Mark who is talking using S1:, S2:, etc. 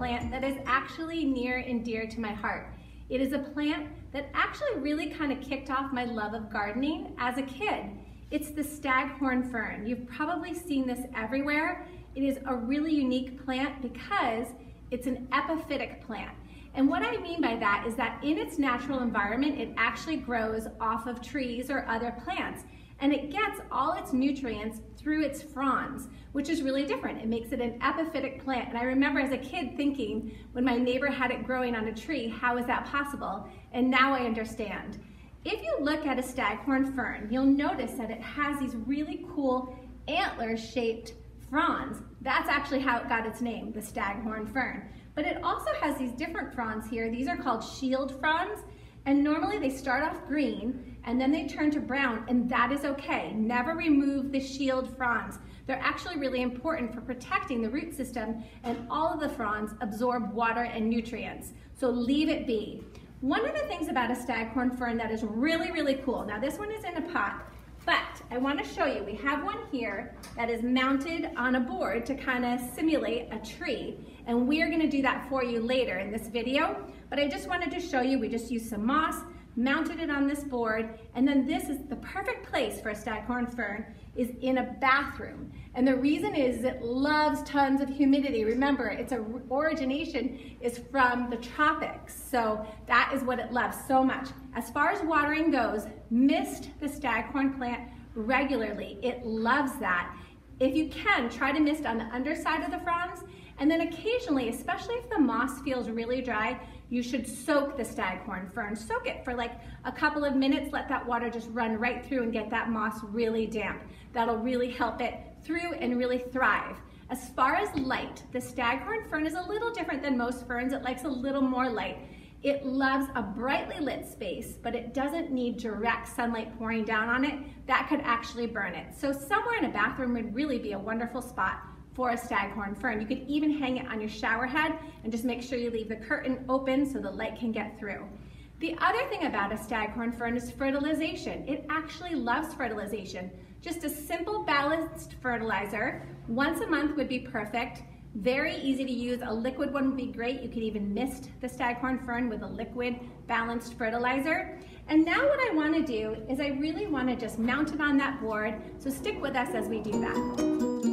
S1: plant that is actually near and dear to my heart. It is a plant that actually really kind of kicked off my love of gardening as a kid. It's the staghorn fern. You've probably seen this everywhere. It is a really unique plant because it's an epiphytic plant. And what I mean by that is that in its natural environment, it actually grows off of trees or other plants. And it gets all its nutrients through its fronds, which is really different. It makes it an epiphytic plant. And I remember as a kid thinking when my neighbor had it growing on a tree, how is that possible? And now I understand. If you look at a staghorn fern, you'll notice that it has these really cool antler-shaped fronds. That's actually how it got its name, the staghorn fern. But it also has these different fronds here. These are called shield fronds. And normally they start off green and then they turn to brown and that is okay. Never remove the shield fronds. They're actually really important for protecting the root system and all of the fronds absorb water and nutrients. So leave it be. One of the things about a staghorn fern that is really, really cool, now this one is in a pot, I wanna show you, we have one here that is mounted on a board to kind of simulate a tree. And we're gonna do that for you later in this video. But I just wanted to show you, we just used some moss, mounted it on this board, and then this is the perfect place for a staghorn fern is in a bathroom. And the reason is it loves tons of humidity. Remember, its origination is from the tropics. So that is what it loves so much. As far as watering goes, mist the staghorn plant regularly. It loves that. If you can, try to mist on the underside of the fronds and then occasionally, especially if the moss feels really dry, you should soak the staghorn fern. Soak it for like a couple of minutes, let that water just run right through and get that moss really damp. That'll really help it through and really thrive. As far as light, the staghorn fern is a little different than most ferns. It likes a little more light. It loves a brightly lit space, but it doesn't need direct sunlight pouring down on it. That could actually burn it. So somewhere in a bathroom would really be a wonderful spot for a staghorn fern. You could even hang it on your shower head and just make sure you leave the curtain open so the light can get through. The other thing about a staghorn fern is fertilization. It actually loves fertilization. Just a simple balanced fertilizer, once a month would be perfect. Very easy to use. A liquid one would be great. You could even mist the staghorn fern with a liquid balanced fertilizer. And now what I wanna do is I really wanna just mount it on that board. So stick with us as we do that.